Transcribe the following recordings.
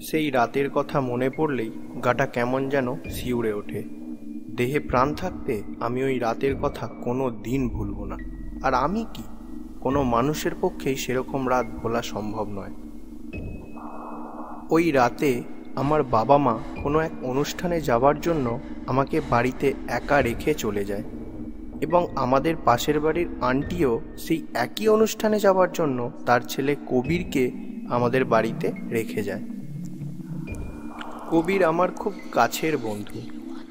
সেই রাতের কথা মনে পড়লেই গাটা কেমন যেন শিউরে ওঠে। দেহে প্রাণ থাকতে আমি ওই রাতের কথা কোনো দিন ভুলব না। আর আমি কি? কোনো মানুষের পক্ষেই সেরকম রাত ভোলা সম্ভব নয়। ওই রাতে আমার বাবা মা কোনো এক অনুষ্ঠানে যাওয়ার জন্য আমাকে বাড়িতে একা রেখে চলে যায় এবং আমাদের পাশের বাড়ির আন্টিও সেই একই অনুষ্ঠানে যাওয়ার জন্য তার ছেলে কবিরকে আমাদের বাড়িতে রেখে যায়। কবির আমার খুব কাছের বন্ধু।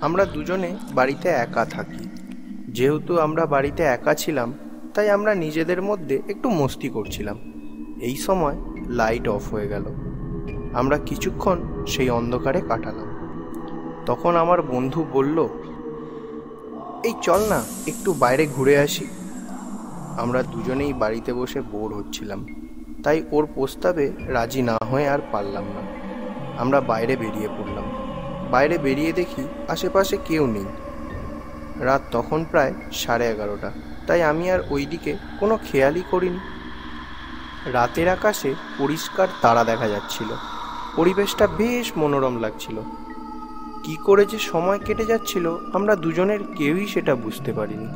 আমরা দুজনে বাড়িতে একা থাকি। যেহেতু আমরা বাড়িতে একা ছিলাম, তাই আমরা নিজেদের মধ্যে একটু মস্তি করছিলাম। এই সময় লাইট অফ হয়ে গেল। আমরা কিছুক্ষণ সেই অন্ধকারে কাটালাম। তখন আমার বন্ধু বলল, এই চল না, একটু বাইরে ঘুরে আসি। আমরা দুজনেই বাড়িতে বসে বোর হচ্ছিলাম। তাই ওর প্রস্তাবে রাজি না হয়ে আর পারলাম না। আমরা বাইরে বেরিয়ে পড়লাম। বাইরে বেরিয়ে দেখি আশেপাশে কেউ নেই। রাত তখন প্রায় সাড়ে এগারোটা, তাই আমি আর ওই দিকে কোনো খেয়ালই করিনি। রাতের আকাশে পরিষ্কার তারা দেখা যাচ্ছিল। পরিবেশটা বেশ মনোরম লাগছিল। কি করে যে সময় কেটে যাচ্ছিল, আমরা দুজনের কেউই সেটা বুঝতে পারিনি।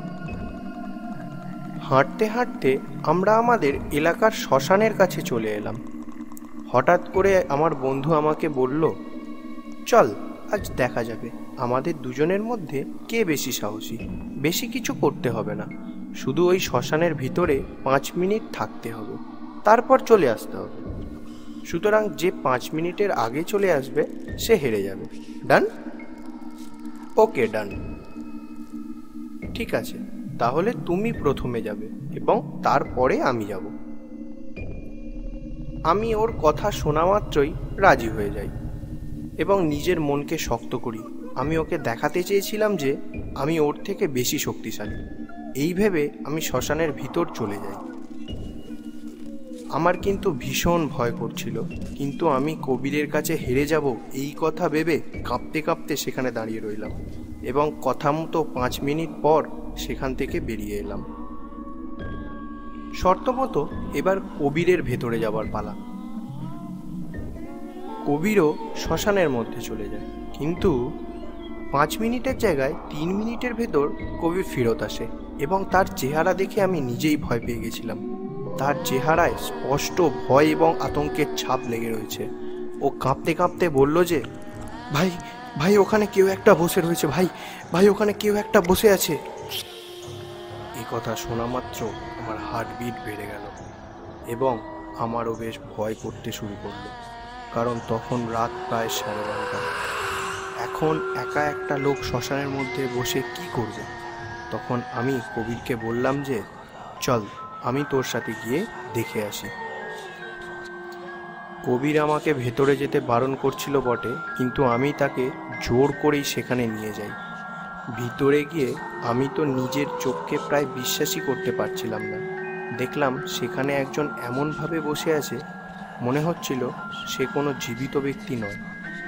হাঁটতে হাঁটতে আমরা আমাদের এলাকার শ্মশানের কাছে চলে এলাম। হঠাৎ করে আমার বন্ধু আমাকে বলল, চল, আজ দেখা যাবে। আমাদের দুজনের মধ্যে কে বেশি সাহসী? বেশি কিছু করতে হবে না। শুধু ওই শ্মশানের ভিতরে পাঁচ মিনিট থাকতে হবে। তারপর চলে আসতে হবে। সুতরাং যে পাঁচ মিনিটের আগে চলে আসবে, সে হেরে যাবে। ডান? ওকে, ডান। ঠিক আছে, তাহলে তুমি প্রথমে যাবে এবং তারপরে আমি যাব। আমি ওর কথা শোনা মাত্রই রাজি হয়ে যাই এবং নিজের মনকে শক্ত করি। আমি ওকে দেখাতে চেয়েছিলাম যে আমি ওর থেকে বেশি শক্তিশালী। এই ভেবে আমি শ্মশানের ভিতর চলে যাই। আমার কিন্তু ভীষণ ভয় করছিল, কিন্তু আমি কবিরের কাছে হেরে যাব এই কথা ভেবে কাঁপতে কাঁপতে সেখানে দাঁড়িয়ে রইলাম এবং কথা মতো পাঁচ মিনিট পর সেখান থেকে বেরিয়ে এলাম। শর্ত মতো এবার কবিরের ভেতরে যাবার পালা। কবিরও শ্মশানের মধ্যে চলে যায়। কিন্তু পাঁচ মিনিটের জায়গায় তিন মিনিটের ভেতর কবির ফেরত আসে এবং তার চেহারা দেখে আমি নিজেই ভয় পেয়ে গেছিলাম। তার চেহারায় স্পষ্ট ভয় এবং আতঙ্কের ছাপ লেগে রয়েছে। ও কাঁপতে কাঁপতে বলল যে, ভাই ভাই, ওখানে কেউ একটা বসে রয়েছে, ভাই ভাই, ওখানে কেউ একটা বসে আছে। এই কথা শোনা মাত্র আমার হার্টবিট বেড়ে গেল এবং আমারও বেশ ভয় করতে শুরু করল। কারণ তখন রাত প্রায় সাড়ে বারোটা এখন একা একটা লোক শ্মশানের মধ্যে বসে কি করবে? তখন আমি কবিরকে বললাম যে, চল, আমি তোর সাথে গিয়ে দেখে আসি। কবির আমাকে ভেতরে যেতে বারণ করছিল বটে, কিন্তু আমি তাকে জোর করেই সেখানে নিয়ে যাই। ভিতরে গিয়ে আমি তো নিজের চোখকে প্রায় বিশ্বাসই করতে পারছিলাম না। দেখলাম সেখানে একজন এমনভাবে বসে আছে, মনে হচ্ছিল সে কোনো জীবিত ব্যক্তি নয়।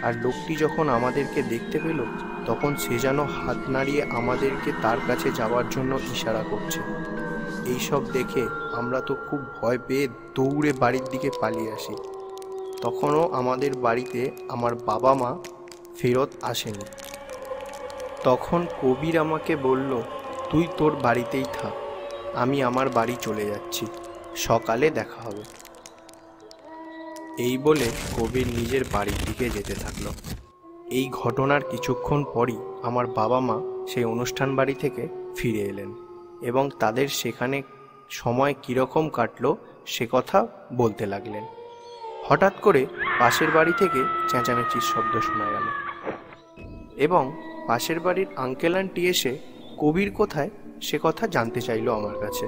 আর লোকটি যখন আমাদেরকে দেখতে পেল, তখন সে যেন হাত নাড়িয়ে আমাদেরকে তার কাছে যাওয়ার জন্য ইশারা করছে। এইসব দেখে আমরা তো খুব ভয় পেয়ে দৌড়ে বাড়ির দিকে পালিয়ে আসি। তখনও আমাদের বাড়িতে আমার বাবা মা ফেরত আসেনি। তখন কবির আমাকে বলল, তুই তোর বাড়িতেই থাক, আমি আমার বাড়ি চলে যাচ্ছি, সকালে দেখা হবে। এই বলে কবির নিজের বাড়ির দিকে যেতে থাকল। এই ঘটনার কিছুক্ষণ পরই আমার বাবা মা সেই অনুষ্ঠান বাড়ি থেকে ফিরে এলেন এবং তাদের সেখানে সময় কীরকম কাটলো সে কথা বলতে লাগলেন। হঠাৎ করে পাশের বাড়ি থেকে চেঁচামেচির শব্দ শোনা গেল এবং পাশের বাড়ির আঙ্কেল আন্টি এসে কবির কোথায় সে কথা জানতে চাইলো আমার কাছে।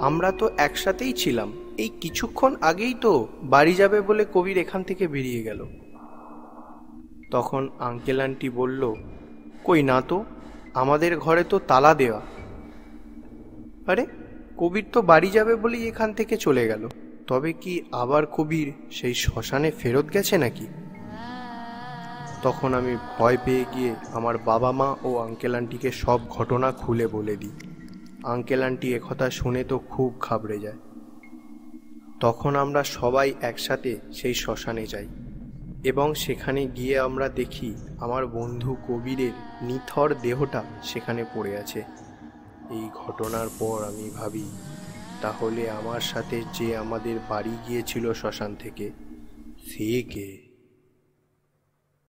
আমরা তো একসাথেই ছিলাম। এই কিছুক্ষণ আগেই তো বাড়ি যাবে বলে কবির এখান থেকে বেরিয়ে গেল। তখন আঙ্কেল আন্টি বলল, কই না তো, আমাদের ঘরে তো তালা দেওয়া। আরে, কবির তো বাড়ি যাবে বলেই এখান থেকে চলে গেল। তবে কি আবার কবির সেই শ্মশানে ফেরত গেছে নাকি? তখন আমি ভয় পেয়ে গিয়ে আমার বাবা মা ও আঙ্কেল আন্টিকে সব ঘটনা খুলে বলে দিই। আঙ্কেল আন্টি একথা শুনে তো খুব ঘাবড়ে যায়। তখন আমরা সবাই একসাথে সেই শ্মশানে যাই এবং সেখানে গিয়ে আমরা দেখি আমার বন্ধু কবিরের নিথর দেহটা সেখানে পড়ে আছে। এই ঘটনার পর আমি ভাবি, তাহলে আমার সাথে যে আমাদের বাড়ি গিয়েছিল শ্মশান থেকে, সে কে?